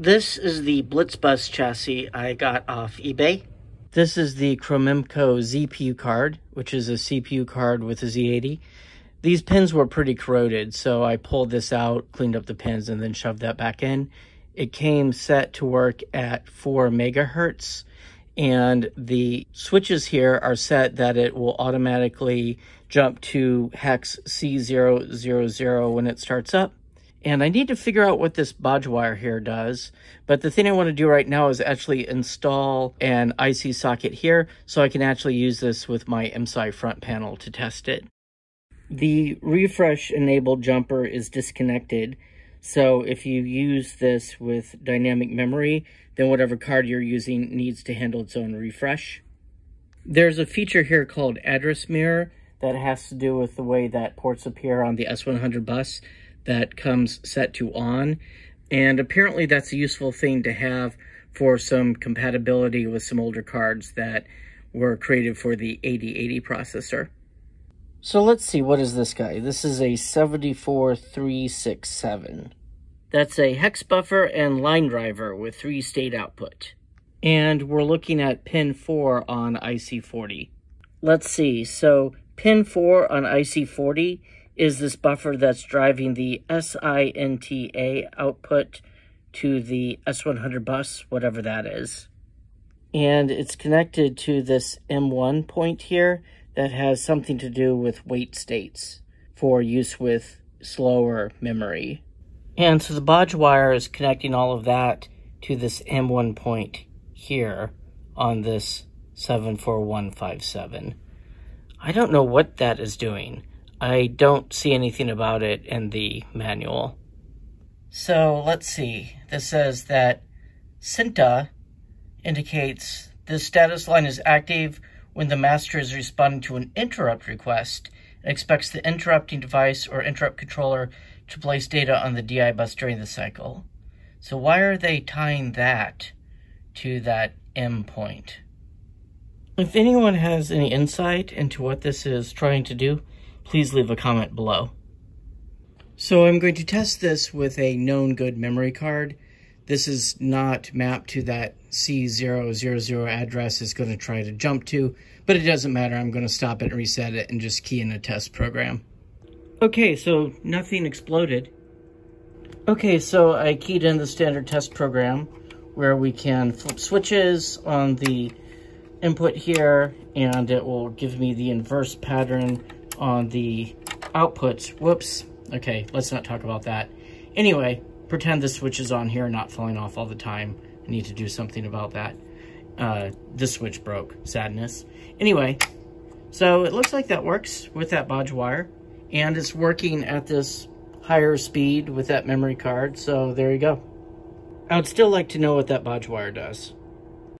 This is the Blitzbus chassis I got off eBay. This is the Cromemco ZPU card, which is a CPU card with a Z80. These pins were pretty corroded, so I pulled this out, cleaned up the pins, and then shoved that back in. It came set to work at 4 megahertz, and the switches here are set that it will automatically jump to hex C000 when it starts up. And I need to figure out what this bodge wire here does. But the thing I want to do right now is actually install an IC socket here so I can actually use this with my MSI front panel to test it. The refresh enabled jumper is disconnected. So if you use this with dynamic memory, then whatever card you're using needs to handle its own refresh. There's a feature here called address mirror that has to do with the way that ports appear on the S100 bus that comes set to on. And apparently that's a useful thing to have for some compatibility with some older cards that were created for the 8080 processor. So let's see, what is this guy? This is a 74367. That's a hex buffer and line driver with three state output. And we're looking at pin 4 on IC40. Let's see, so pin 4 on IC40 is this buffer that's driving the SINTA output to the S100 bus, whatever that is. And it's connected to this M1 point here that has something to do with wait states for use with slower memory. And so the bodge wire is connecting all of that to this M1 point here on this 74157. I don't know what that is doing. I don't see anything about it in the manual. So let's see. This says that SINTA indicates the status line is active when the master is responding to an interrupt request and expects the interrupting device or interrupt controller to place data on the DI bus during the cycle. So why are they tying that to that M point? If anyone has any insight into what this is trying to do, please leave a comment below. So I'm going to test this with a known good memory card. This is not mapped to that C000 address it's going to try to jump to, but it doesn't matter. I'm going to stop it and reset it and just key in a test program. Okay, so nothing exploded. Okay, so I keyed in the standard test program where we can flip switches on the input here and it will give me the inverse pattern on the outputs. Whoops. Okay, let's not talk about that. Anyway, pretend the switch is on here, not falling off all the time. I need to do something about that. Uh, this switch broke. Sadness. Anyway, so it looks like that works with that bodge wire. And it's working at this higher speed with that memory card. So there you go. I would still like to know what that bodge wire does.